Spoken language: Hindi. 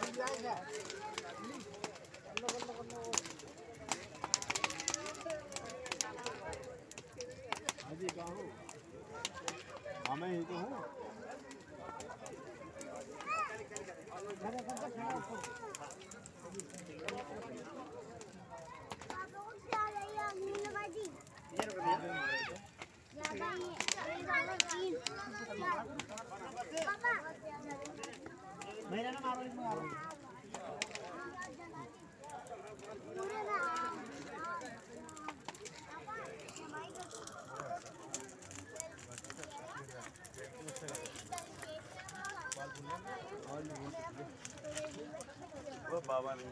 गुलिया है हाँ मैं ही तो बाबा ने